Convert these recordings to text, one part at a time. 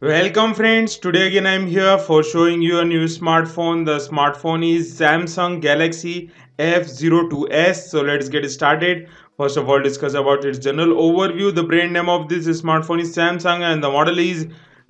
Welcome friends, today again I am here for showing you a new smartphone. The smartphone is Samsung Galaxy F02s. So let's get started. First of all discuss about its general overview. The brand name of this smartphone is Samsung and the model is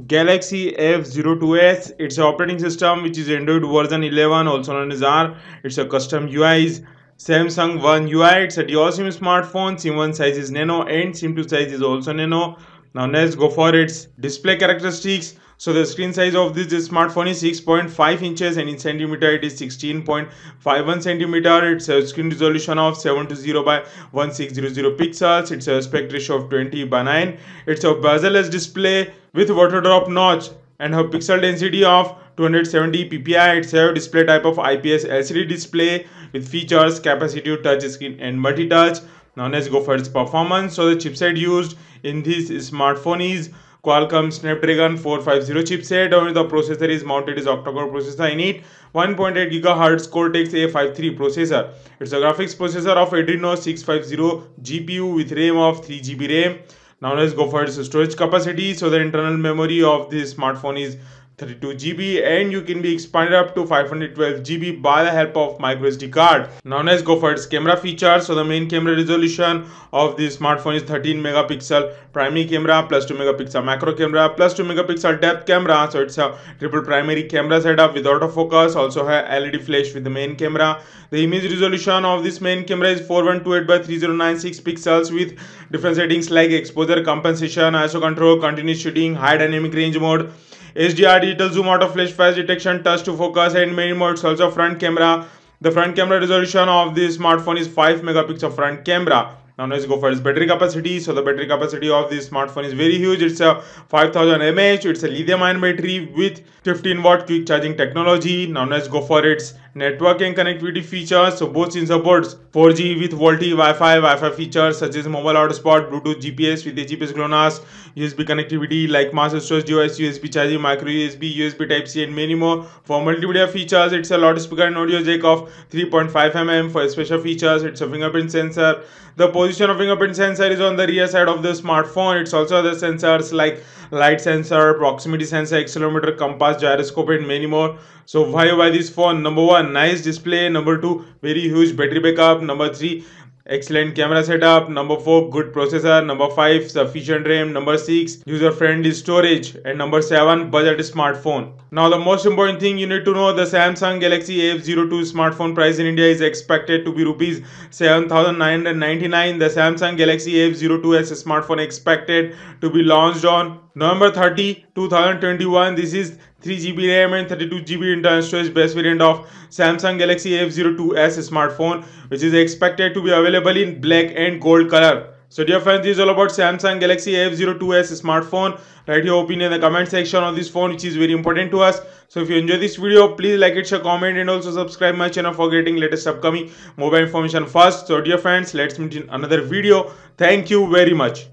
Galaxy F02s. It's an operating system which is Android version 11 also known as R. It's a custom UI is Samsung One UI. It's a dual SIM smartphone. SIM 1 size is nano and SIM 2 size is also nano now let's go for its display characteristics. So the screen size of this, smartphone is 6.5 inches and in centimeter it is 16.51 centimeter. It's a screen resolution of 720 by 1600 pixels. It's a aspect ratio of 20 by 9 it's a bezel-less display with water drop notch and a pixel density of 270 ppi it's a display type of ips lcd display with features capacitive touch screen and multi-touch now let's go for its performance so the chipset used in this smartphone is Qualcomm Snapdragon 450 chipset and the processor is mounted is octa-core processor in it 1.8 GHz Cortex A53 processor. It's a graphics processor of Adreno 650 GPU with RAM of 3 GB RAM. Now let's go for its storage capacity. So the internal memory of this smartphone is 32 GB and you can be expanded up to 512 GB by the help of micro SD card. Now let's go for its camera features. So the main camera resolution of this smartphone is 13 megapixel primary camera plus 2 megapixel macro camera plus 2 megapixel depth camera. So it's a triple primary camera setup with autofocus. Also have LED flash with the main camera. The image resolution of this main camera is 4128 by 3096 pixels with different settings like exposure compensation, ISO control, continuous shooting, high dynamic range mode HDR digital zoom auto flash fast detection touch to focus and many more also front camera. The front camera resolution of this smartphone is 5 megapixel front camera now let's go for its battery capacity. So the battery capacity of this smartphone is very huge. It's a 5000 mAh. It's a lithium ion battery with 15 watt quick charging technology. Now let's go for its network and connectivity features. So both SIM supports 4G with VoLTE Wi-Fi. Wi-Fi features such as mobile hotspot Bluetooth GPS with the GPS GLONASS USB connectivity like master storage device USB charging micro USB USB type C and many more. For multimedia features it's a loudspeaker and audio jack of 3.5 mm for special features it's a fingerprint sensor. The position of fingerprint sensor is on the rear side of the smartphone. It's also other sensors like light sensor, proximity sensor, accelerometer, compass, gyroscope and many more. So why buy this phone? Number one, nice display. Number two, very huge battery backup. Number three, excellent camera setup. Number 4 good processor. Number 5 sufficient ram. Number 6 user friendly storage. And number 7 budget smartphone. Now the most important thing you need to know the samsung galaxy f02 smartphone price in india is expected to be rupees 7999 the samsung galaxy f02s smartphone expected to be launched on november 30 2021 this is 3GB RAM and 32GB internal storage best variant of Samsung Galaxy F02s smartphone which is expected to be available in black and gold color. So dear friends, this is all about Samsung Galaxy F02s smartphone. Write your opinion in the comment section on this phone which is very important to us. So if you enjoy this video, please like it, share, comment and also subscribe my channel for getting latest upcoming mobile information first. So dear friends, let's meet in another video. Thank you very much.